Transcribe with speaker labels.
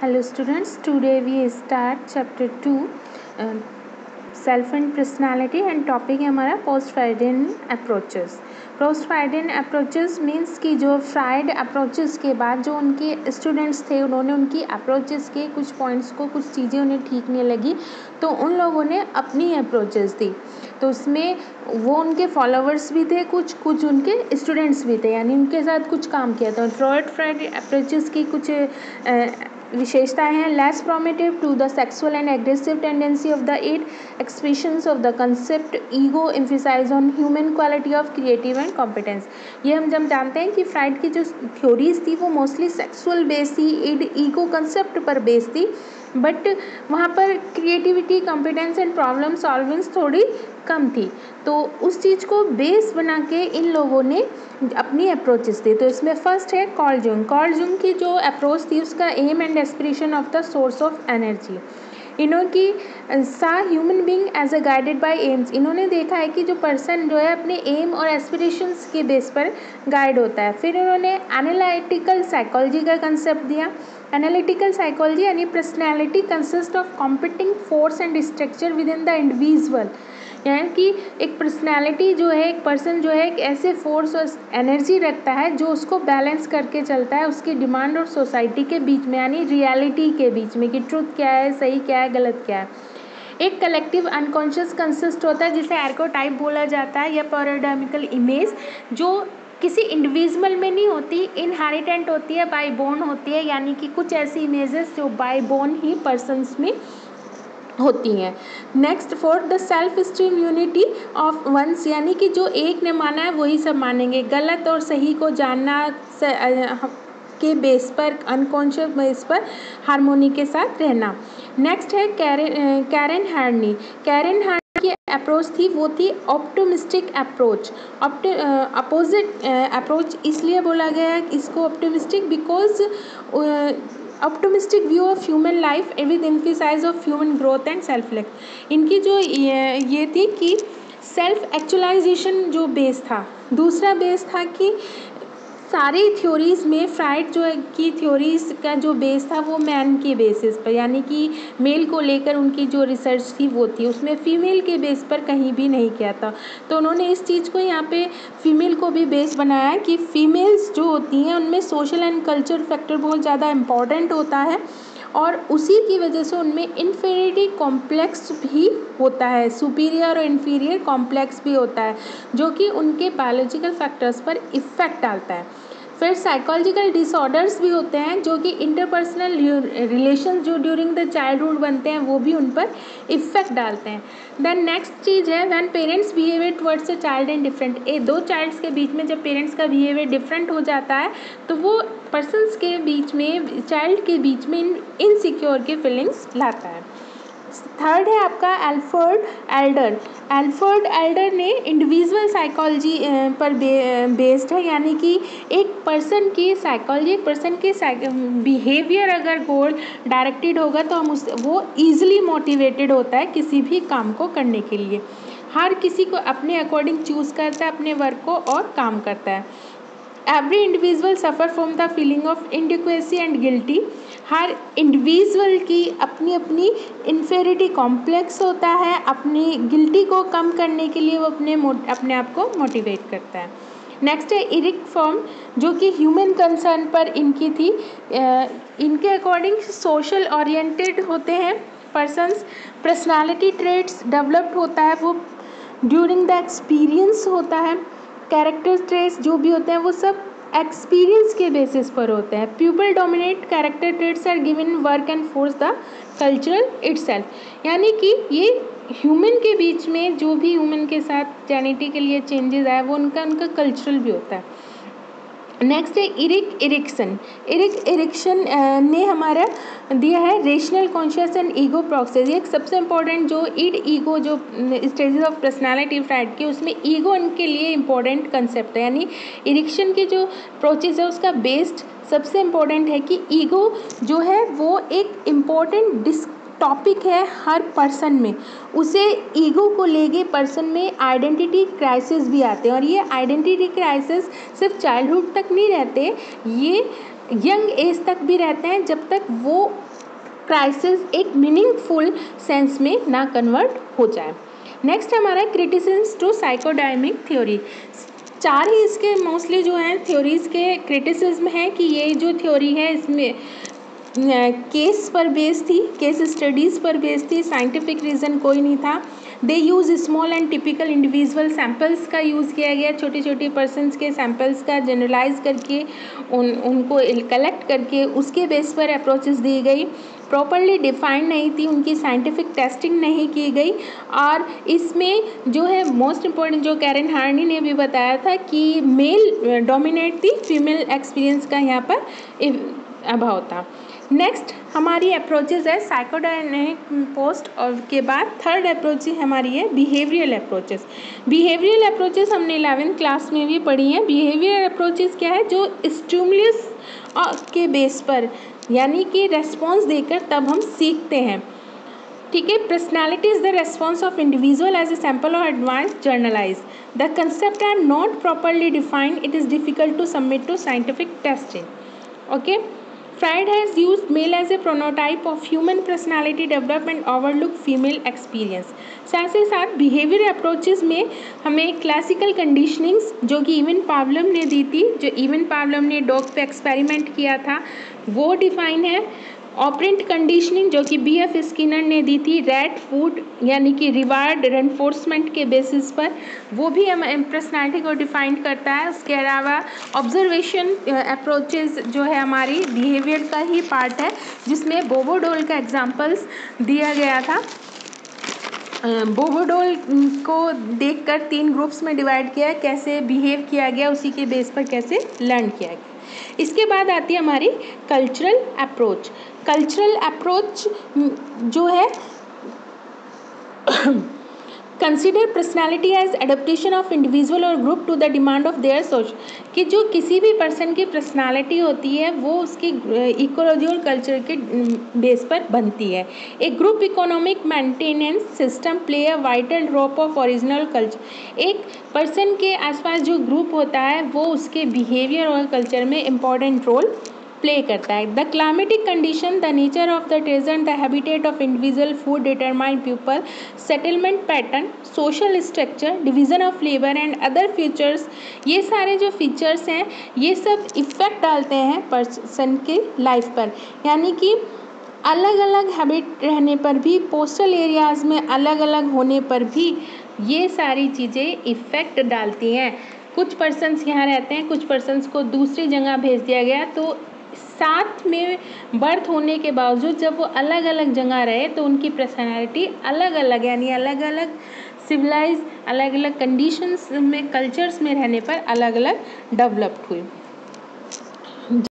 Speaker 1: students. Today we start chapter 2 uh, self and personality and topic है हमारा post Freudian approaches post Freudian approaches means कि जो fried approaches के बाद जो उनके स्टूडेंट्स थे उन्होंने उनकी अप्रोचेस के कुछ पॉइंट्स को कुछ चीज़ें उन्हें ठीक नहीं लगी तो उन लोगों ने अपनी अप्रोचेस दी। तो उसमें वो उनके फॉलोवर्स भी थे कुछ कुछ उनके स्टूडेंट्स भी थे यानी उनके साथ कुछ काम किया था। फ्रॉड फ्राइड अप्रोचेस की कुछ विशेषताएँ हैं less promotive to the sexual and aggressive tendency of the id expression of the concept ego emphasise on human quality of creative and competence ये हम जब जानते हैं कि फ्राइड की जो थ्योरीज थी, वो मोस्टली सेक्सुअल बेस थी एड ईगो कंसेप्ट पर बेस थी बट वहाँ पर creativity competence and problem solvings थोड़ी कम थी। तो उस चीज़ को बेस बना के इन लोगों ने अपनी अप्रोचेस दी। तो इसमें फ़र्स्ट है कॉलजुंग कॉलजुंग की जो अप्रोच थी, उसका aim and aspiration of the source of energy इन्हों की सा human being as a guided by aims इन्होंने देखा है कि जो पर्सन जो है, अपने एम और एस्पिरेशंस के बेस पर गाइड होता है। फिर उन्होंने एनालिटिकल साइकोलॉजी का कंसेप्ट दिया। एनालिटिकल साइकोलॉजी यानी personality consist of competing force and structure within the individual यानी कि एक पर्सनैलिटी जो है, एक पर्सन जो है, एक ऐसे फोर्स और एनर्जी रखता है जो उसको बैलेंस करके चलता है उसकी डिमांड और सोसाइटी के बीच में, यानी रियलिटी के बीच में कि ट्रुथ क्या है, सही क्या है, गलत क्या है। एक कलेक्टिव अनकॉन्शियस कंसिस्ट होता है जिसे एर्कोटाइप बोला जाता है या पैराडामिकल इमेज जो किसी इंडिविजुअल में नहीं होती इनहेरिटेंट होती है बाय बोर्न होती है, यानी कि कुछ ऐसी इमेजेस जो बाय बोर्न ही पर्सनस में होती हैं। Next for the self esteem unity of ones यानी कि जो एक ने माना है, वही सब मानेंगे। गलत और सही को जानना के बेस पर अनकॉन्शियस बेस पर हारमोनी के साथ रहना। नेक्स्ट है Karen Karen Horney Karen Horney की अप्रोच थी वो थी ऑप्टोमिस्टिक अप्रोच अपोजिट अप्रोच इसलिए बोला गया इसको optimistic because optimistic view of human life with emphasise of human growth and self लेक्ट इनकी जो ये, ये थी कि सेल्फ एक्चुअलाइजेशन जो बेस था दूसरा बेस था कि सारी थ्योरीज़ में फ्राइड जो की थ्योरीज़ का जो बेस था वो मैन के बेसिस पर, यानी कि मेल को लेकर उनकी जो रिसर्च थी वो थी। उसमें फ़ीमेल के बेस पर कहीं भी नहीं किया था। तो उन्होंने इस चीज़ को यहाँ पे फ़ीमेल को भी बेस बनाया कि फ़ीमेल्स जो होती हैं उनमें सोशल एंड कल्चर फैक्टर बहुत ज़्यादा इंपॉर्टेंट होता है। और उसी की वजह से उनमें इन्फेरिटी कॉम्प्लेक्स भी होता है सुपीरियर और इन्फीरियर कॉम्प्लेक्स भी होता है, जो कि उनके बायोलॉजिकल फैक्टर्स पर इफ़ेक्ट डालता है। फिर साइकोलॉजिकल डिसऑर्डर्स भी होते हैं, जो कि इंटरपर्सनल रिलेशन जो ड्यूरिंग द चाइल्डहुड बनते हैं, वो भी उन पर इफ़ेक्ट डालते हैं। देन नेक्स्ट चीज़ है when parents behaviour towards a child and different a, दो चाइल्ड्स के बीच में जब पेरेंट्स का बिहेवियर डिफरेंट हो जाता है तो वो पर्सनस के बीच में चाइल्ड के बीच में इनसिक्योर की फीलिंग्स लाता है। थर्ड है आपका एल्फर्ड एल्डर एल्फर्ड एल्डर ने इंडिविजुअल साइकोलॉजी पर बेस्ड है, यानी कि एक पर्सन की साइकोलॉजी एक पर्सन के बिहेवियर अगर गोल डायरेक्टेड होगा तो हम उस, वो ईजिली मोटिवेटेड होता है किसी भी काम को करने के लिए। हर किसी को अपने अकॉर्डिंग चूज़ करता है, अपने वर्क को और काम करता है। Every individual suffer from the feeling of inadequacy and guilty her individual की अपनी अपनी इन्फेरिटी कॉम्प्लेक्स होता है। अपनी गिल्टी को कम करने के लिए वो अपने अपने आप को मोटिवेट करता है। नेक्स्ट है इरिक फॉर्म जो कि ह्यूमन कंसर्न पर इनकी थी। इनके अकॉर्डिंग सोशल ओरिएंटेड होते हैं पर्सनस पर्सनालिटी ट्रेट्स डेवलप्ड होता है। वो ड्यूरिंग द एक्सपीरियंस होता है। कैरेक्टर ट्रेस जो भी होते हैं, वो सब एक्सपीरियंस के बेसिस पर होते हैं। People dominate character traits are given work and force the cultural its यानी कि ये ह्यूमन के बीच में जो भी ह्यूमन के साथ जेनेटिकली चेंजेस आए, वो उनका उनका कल्चरल भी होता है। नेक्स्ट है इरिक इरिक्सन इरिक इरिक्शन ने हमारा दिया है rational conscious and ego process ये सबसे इम्पोर्टेंट जो इड ईगो जो स्टेजेस ऑफ़ पर्सनालिटी फ्राइड की, उसमें ईगो इनके लिए इम्पोर्टेंट कंसेप्ट है. यानी इरिक्शन की जो प्रोसेस है, उसका बेस्ड सबसे इम्पोर्टेंट है कि ईगो जो है, वो एक इंपॉर्टेंट डिस्क टॉपिक है हर पर्सन में। उसे ईगो को लेके पर्सन में आइडेंटिटी क्राइसिस भी आते हैं और ये आइडेंटिटी क्राइसिस सिर्फ़ चाइल्डहुड तक नहीं रहते, ये यंग एज तक भी रहते हैं जब तक वो क्राइसिस एक मीनिंगफुल सेंस में ना कन्वर्ट हो जाए। नेक्स्ट हमारा क्रिटिसिज्म टू साइकोडायमिक थ्योरी चार ही इसके मोस्टली जो हैं थ्योरीज़ के क्रिटिसिज्म है कि ये जो थ्योरी है इसमें केस पर बेस थी, केस स्टडीज़ पर बेस थी साइंटिफिक रीज़न कोई नहीं था। They use small and typical individual samples का यूज़ किया गया छोटे छोटे पर्सनस के सैम्पल्स का जनरलाइज करके, उन, उनको कलेक्ट करके, उसके बेस पर अप्रोचेस दी गई। प्रॉपरली डिफाइंड नहीं थी, उनकी साइंटिफिक टेस्टिंग नहीं की गई। और इसमें जो है मोस्ट इंपॉर्टेंट जो कैरन हार्नी ने भी बताया था कि मेल डोमिनेट थी फीमेल एक्सपीरियंस का यहाँ पर, अभाव था। नेक्स्ट हमारी अप्रोचेज है साइकोडाइनिक पोस्ट और के बाद थर्ड अप्रोच हमारी है बिहेवियरल अप्रोचेस बिहेवियरल अप्रोचेस हमने इलेवेंथ क्लास में भी पढ़ी हैं. बिहेवियर अप्रोचेस क्या है? जो स्टूमलियस के बेस पर, यानी कि रेस्पॉन्स देकर तब हम सीखते हैं. ठीक है? Personality is the response of individual as a sample और advance generalise the concept are not properly defined it is difficult to submit to scientific testing okay Freud has used male as a prototype of human personality development overlook female experience. साथ ही साथ behaviour approaches में हमें classical conditionings जो कि even पावलम ने दी थी जो even पावलम ने डॉग पे एक्सपेरिमेंट किया था वो डिफाइन है ऑपरेंट कंडीशनिंग जो कि बी एफ़ स्किनर ने दी थी रेड फ़ूड यानी कि रिवार्ड एनफोर्समेंट के बेसिस पर, वो भी हम पर्सनैलिटी को डिफाइन करता है। उसके अलावा ऑब्जर्वेशन अप्रोचेज जो है हमारी बिहेवियर का ही पार्ट है, जिसमें बोबोडोल का एग्जाम्पल्स दिया गया था। बोबोडोल को देखकर तीन ग्रुप्स में डिवाइड किया कैसे बिहेव किया गया, उसी के बेस पर कैसे लर्न किया गया। इसके बाद आती है हमारी कल्चरल अप्रोच कल्चरल अप्रोच जो है consider personality as adaptation of individual और group to the demand of their सोच कि जो किसी भी पर्सन की पर्सनैलिटी होती है, वो उसकी इकोलॉजी और कल्चर के बेस पर बनती है। A group economic maintenance system play a vital drop of original culture एक पर्सन के आसपास जो ग्रुप होता है, वो उसके बिहेवियर और कल्चर में इंपॉर्टेंट रोल प्ले करता है। The climatic condition the nature of the terrain the habitat of individual food determine people settlement pattern social structure division of labour and other features ये सारे जो फीचर्स हैं, ये सब इफ़ेक्ट डालते हैं पर्सन के लाइफ पर। यानी कि अलग अलग हैबिट रहने पर भी पोस्टल एरियाज़ में अलग अलग होने पर भी ये सारी चीज़ें इफ़ेक्ट डालती हैं। कुछ पर्सनस यहाँ रहते हैं, कुछ पर्सनस को दूसरी जगह भेज दिया गया तो साथ में बर्थ होने के बावजूद जब वो अलग अलग जगह रहे तो उनकी पर्सनैलिटी अलग अलग यानी अलग अलग सिविलाइज अलग अलग कंडीशंस में कल्चर्स में रहने पर अलग अलग डेवलप्ड हुई।